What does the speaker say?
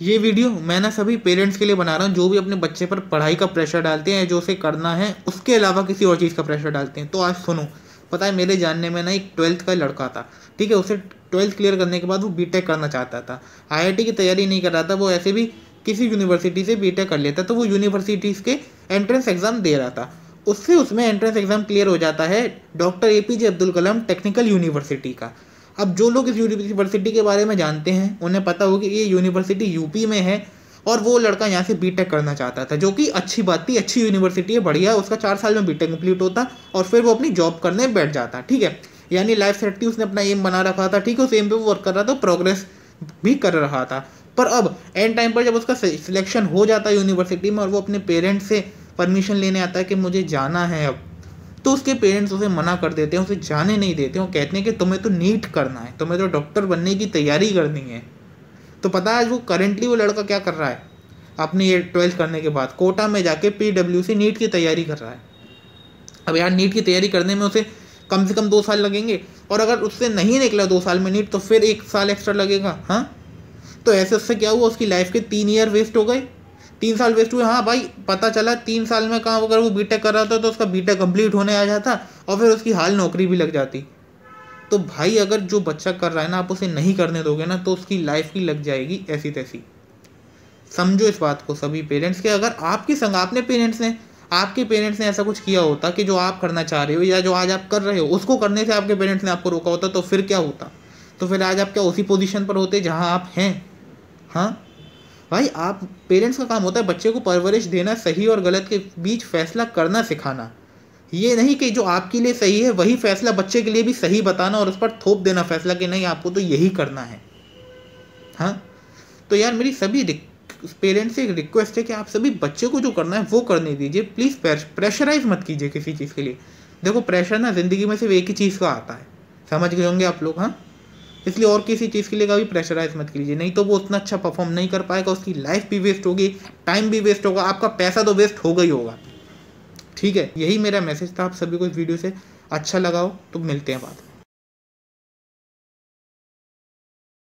ये वीडियो मैं ना सभी पेरेंट्स के लिए बना रहा हूँ, जो भी अपने बच्चे पर पढ़ाई का प्रेशर डालते हैं, जो उसे करना है, उसके अलावा किसी और चीज़ का प्रेशर डालते हैं। तो आज सुनो, पता है मेरे जानने में ना एक ट्वेल्थ का लड़का था, ठीक है? उसे ट्वेल्थ क्लियर करने के बाद वो बीटेक करना चाहता था। आईआईटी की तैयारी नहीं कर रहा था, वो ऐसे भी किसी यूनिवर्सिटी से बीटेक कर लेता तो वो यूनिवर्सिटीज़ के एंट्रेंस एग्ज़ाम दे रहा था। उससे उसमें एंट्रेंस एग्ज़ाम क्लियर हो जाता है doctor A P J Abdul Kalam technical university का। अब जो लोग इस यूनिवर्सिटी के बारे में जानते हैं, उन्हें पता हो कि ये यूनिवर्सिटी यूपी में है और वो लड़का यहाँ से बीटेक करना चाहता था, जो कि अच्छी बात थी, अच्छी यूनिवर्सिटी है, बढ़िया उसका चार साल में बीटेक कंप्लीट होता और फिर वो अपनी जॉब करने बैठ जाता, ठीक है? यानी लाइफ सेट उसने अपना एम बना रखा था, ठीक है? उस एम पे वो वर्क कर रहा था प्रोग्रेस भी कर रहा था। पर अब एंड टाइम पर जब उसका सिलेक्शन हो जाता है यूनिवर्सिटी में और वो अपने पेरेंट्स से परमिशन लेने आता है कि मुझे जाना है अब तो उसके पेरेंट्स उसे मना कर देते हैं, उसे जाने नहीं देते वो कहते हैं कि तुम्हें तो नीट करना है, तुम्हें तो डॉक्टर बनने की तैयारी करनी है। तो पता है वो करेंटली वो लड़का क्या कर रहा है? अपने ये ट्वेल्थ करने के बाद कोटा में जाके पी डब्ल्यू सी नीट की तैयारी कर रहा है। अब यार नीट की तैयारी करने में उसे कम से कम दो साल लगेंगे, और अगर उससे नहीं निकला दो साल में नीट तो फिर एक साल एक्स्ट्रा लगेगा हाँ? तो ऐसे उससे क्या हुआ? उसकी लाइफ के तीन ईयर वेस्ट हो गए। तीन साल वेस्ट हुए। हाँ भाई, पता चला तीन साल में कहाँ अगर वो बीटेक कर रहा था तो उसका बीटेक कंप्लीट होने आ जाता और फिर उसकी हाल नौकरी भी लग जाती। तो भाई, अगर जो बच्चा कर रहा है ना, आप उसे नहीं करने दोगे ना तो उसकी लाइफ की लग जाएगी ऐसी तैसी समझो इस बात को सभी पेरेंट्स के। अगर आपके संग, आपने पेरेंट्स ने, आपके पेरेंट्स ने ऐसा कुछ किया होता कि जो आप करना चाह रहे हो या जो आज आप कर रहे हो, उसको करने से आपके पेरेंट्स ने आपको रोका होता तो फिर क्या होता? तो फिर आज आप क्या उसी पोजीशन पर होते जहाँ आप हैं? हाँ? भाई, आप पेरेंट्स का काम होता है बच्चे को परवरिश देना, सही और गलत के बीच फैसला करना, सिखाना। ये नहीं कि जो आपके लिए सही है, वही फैसला बच्चे के लिए भी सही बताना और उस पर थोप देना फैसला कि नहीं, आपको तो यही करना है। हाँ? तो यार, मेरी सभी पेरेंट्स से एक रिक्वेस्ट है कि आप सभी बच्चे को जो करना है, वो करने दीजिए। प्लीज़ प्रेशराइज मत कीजिए किसी चीज़ के लिए। देखो प्रेशर ना ज़िंदगी में सिर्फ़ एक ही चीज़ का आता है। समझ गए होंगे आप लोग हाँ? इसलिए और किसी चीज़ के लिए कभी प्रेशराइज मत कीजिए। नहीं तो वो उतना अच्छा परफॉर्म नहीं कर पाएगा, उसकी लाइफ भी वेस्ट होगी टाइम भी वेस्ट होगा, आपका पैसा तो वेस्ट होगा ही होगा। ठीक है? यही मेरा मैसेज था आप सभी को इस वीडियो से। अच्छा लगाओ तो मिलते हैं बात